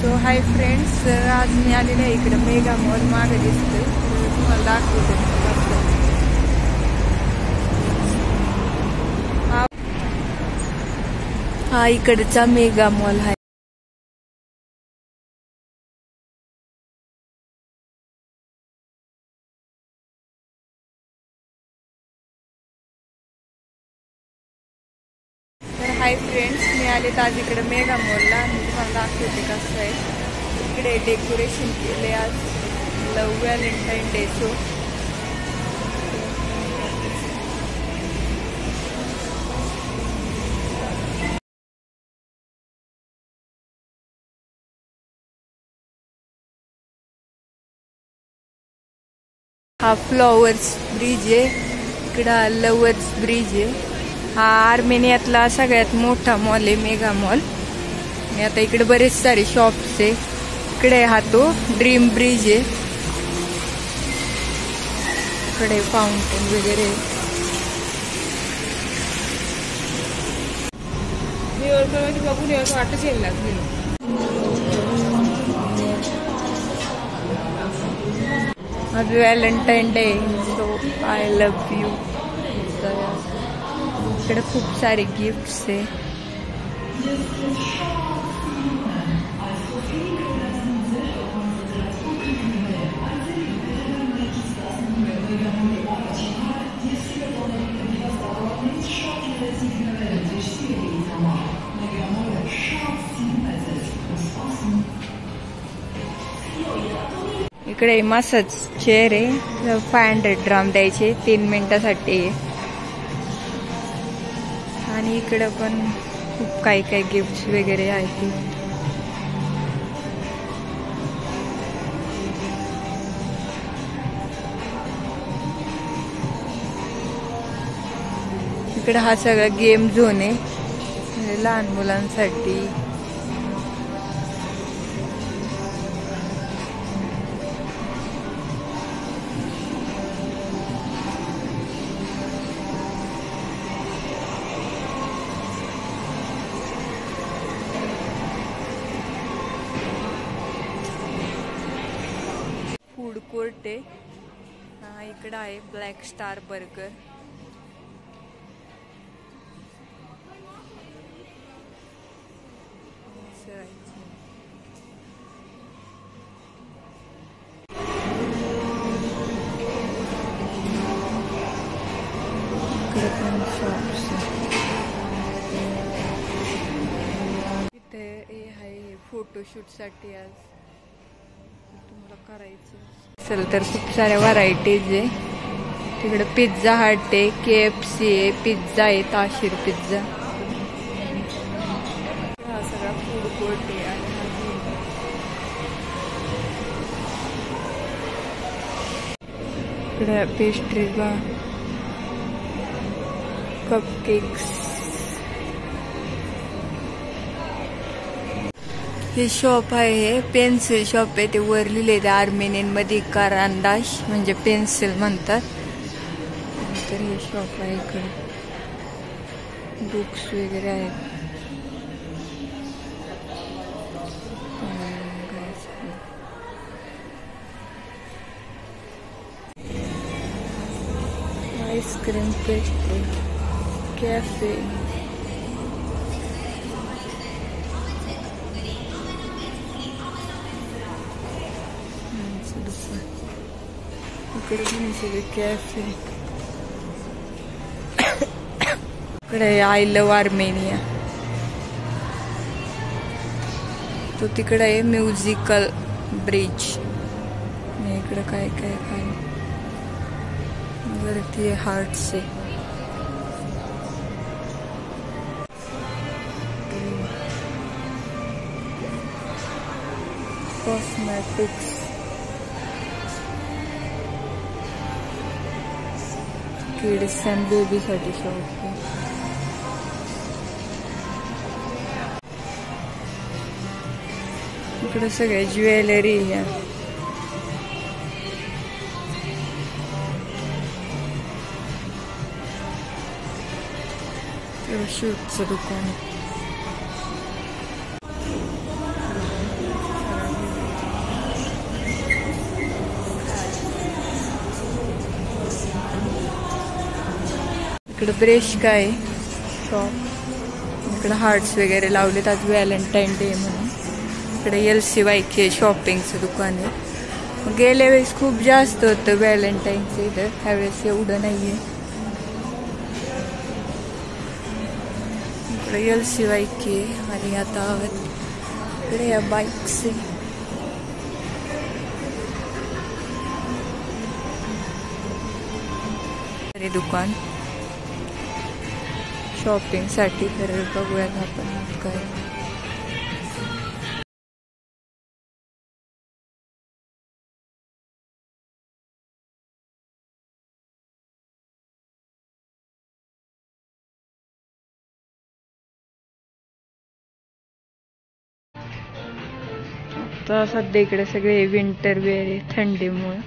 सो hi friends आज मी आलेले आहे इकडे मेगा मॉल मागे दिसतोय. तुम्हाला दाखवते. हा- हा इकडचा मेगा मॉल आहे. हाय फ्रेंड्स मी आले आज इकडे मेगा मॉलला मी तुम्हाला इकडे डेकोरेशन केले आज. लव व्हॅलेंटाईन डे शो हा फ्लॉवर्स ब्रिज आहे. इकडं लवर्स ब्रिज आहे. हा आर्मेनियातला सगळ्यात मोठा मॉल आहे मेगा मॉल. आणि आता इकडे बरेच सारे शॉप्स आहे. इकडे हा तो ड्रीम ब्रिज आहे. इकडे फाउंटेन वगैरे आहे. बघून वाटच यायला लागली. आज Valentine day so I love you इकडे खूप सारे गिफ्ट्स आहे इकडे मसाज चेअर आहे फाय हंड्रेड ग्राम द्यायचे, तीन मिनिटासाठी आहे. आणि इकडं पण खूप काही काही गिफ्ट वगैरे आहेत. इकडं हा सगळा गेम झोन आहे. लहान मुलांसाठी. भेटते इकडं आहे ब्लॅक स्टार बर्गर इथे हे आहे फोटोशूटसाठी आज. तुम्हाला करायचं असेल तर खूप साऱ्या व्हरायटीज आहे. तिकडे पिझ्झा हट आहे के एफ़ सी आहे पिझ्झा आहे, ताशीर पिझ्झा हा फ़ूड कोर्ट पेस्ट्री बा कप केक्स हे शॉप आहे पेन्सिल शॉप आहे ते वर लिहिले आर्मेनियन मध्ये कारांदाश, म्हणजे पेन्सिल म्हणतात. तर हे शॉप आहे इकडे. बुक्स वगैरे आहेत. आईस्क्रीम पेस्ट्री कॅफे इकडे पण सगळे इकडे आय लव्ह आर्मेनिया तो तिकडे आहे म्युझिकल ब्रिज आणि इकडे काय काय काय. वरती आहे कॉस्मॅटिक्स किड्स अँड बेबीसाठी शॉप आहे इकडे सगळे ज्वेलरी आहे शूटचं दुकान इकडं ब्रेश काय? शॉप इकडं हार्ट्स वगैरे लावलेत आज व्हॅलेंटाईन डे म्हणून. इकडे एल सी वायके शॉपिंगचं दुकान मग गेल्या वेळेस खूप जास्त होतं व्हॅलेंटाईनचं इथं. ह्यावेळेस एवढं नाही आहे इकडे एल सी वायके आणि आता इकडे या बाईक्स दुकान. शॉपिंगसाठी तर बघूयात आपण काय. आता सध्या इकडे सगळे विंटर वेअर आहे थंडीमुळे.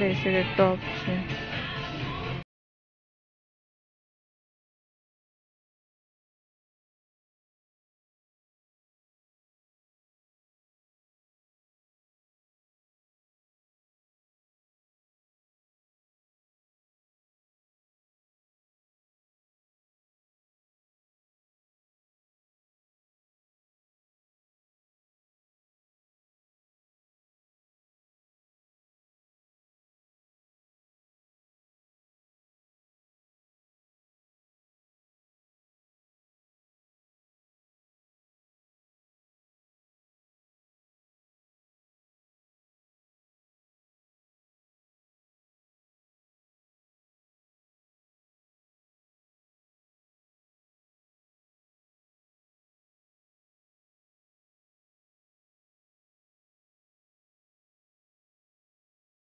这里是个刀片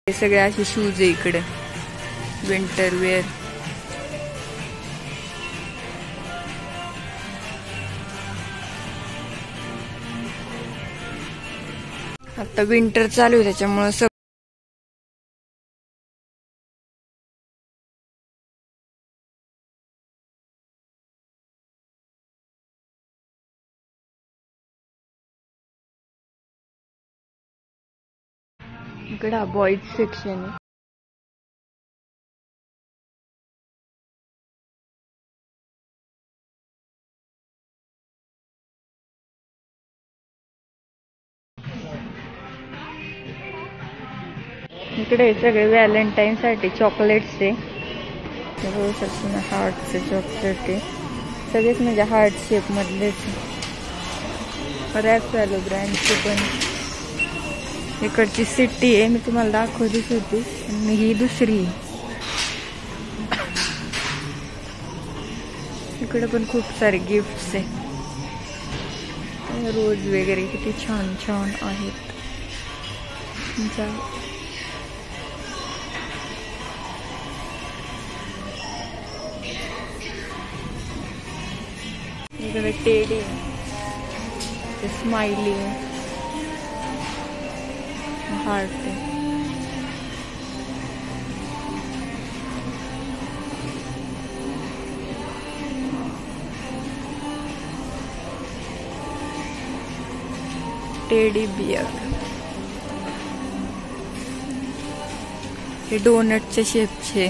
हे सगळे असे शूज आहे इकडे. विंटर वेअर आता विंटर चालू आहे त्याच्यामुळं बॉईज सेक्शन आहे इकडे सगळे व्हॅलेंटाईन साठी चॉकलेट्स आहे. बघू शकतो चॉकलेट आहे. सगळेच म्हणजे हार्ट शेप मधलेच. रॅप व्हॅलो ब्रँडचे पण. इकडची सिटी आहे. मी तुम्हाला दाखवलीच होती आणि ही दुसरी. इकडे पण सारे गिफ्ट्स आहे. रोज वगैरे किती छान छान आहेत. जा. टेडी स्माइली हार्ट आहे टेडी बियर। हे डोनटच्या शेपचे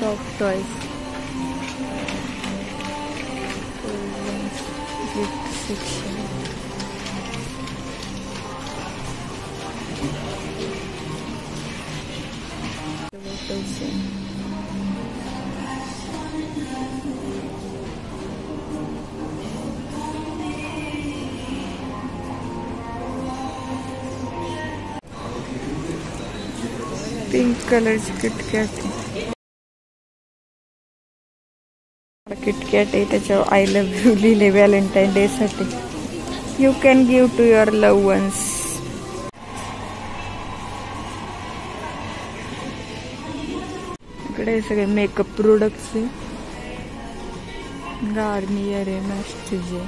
soft toys Greek fiction. Pink color jacket cap. KitKat KitKat आहे त्याच्यावर आय लव्ह यू लिहिले व्हॅलेंटाईन डे साठी. You can give to your love once इकडे सगळे मेकअप प्रोडक्ट्स आहे. गार्नियर आहे मॅस्टिज आहे.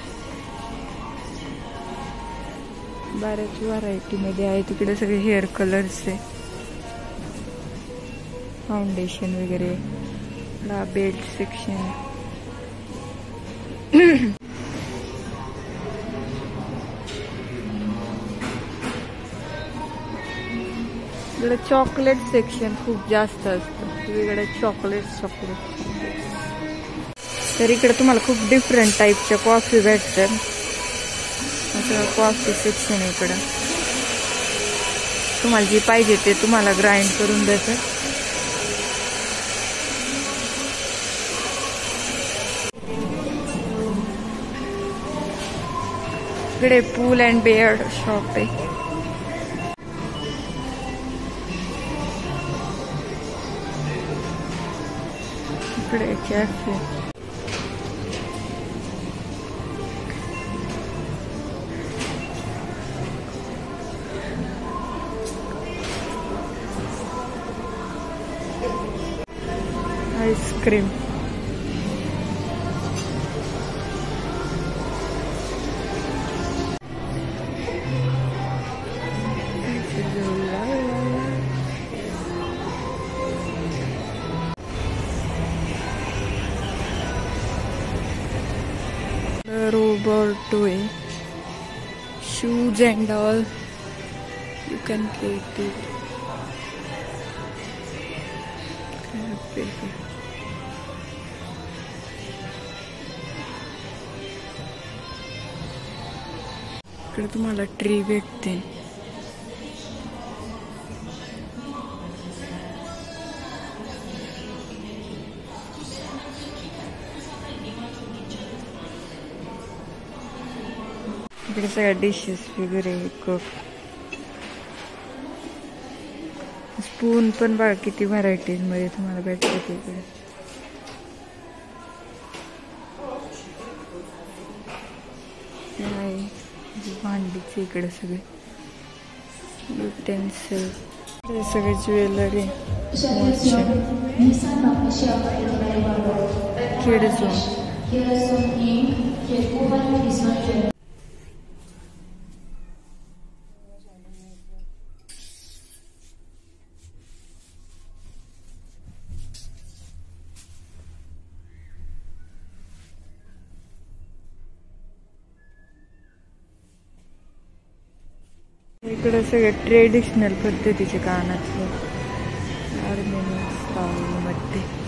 बऱ्याच व्हरायटी मध्ये आहे तिकडे सगळे हेअर कलर्स आहे. फाउंडेशन वगैरे. बेल्ट सेक्शन इकडे चॉकलेट सेक्शन खूप जास्त असतं. इकडे चॉकलेट चॉकलेट तर इकडे तुम्हाला खूप डिफरंट टाईपच्या कॉफी भेटतात असं कॉफी सेक्शन इकडं. तुम्हाला जी पाहिजे ते तुम्हाला ग्राइंड करून देतात इकडे पूल अँड बेअर्ड शॉप आहे इकडे cafe ice cream Roberto shoes and all you can get it इकडे तुम्हाला ट्री भेटते इकडे सगळ्या डिशेस वगैरे कप स्पून पण बघा किती व्हरायटीजमध्ये तुम्हाला भेटतात इकडे भांडीचे इकडे सगळे. युटेन्सिल सगळे ज्वेलरी किड्स इकडं सगळे ट्रेडिशनल पद्धतीचे कानातले आर्मेनियन स्टाईलमध्ये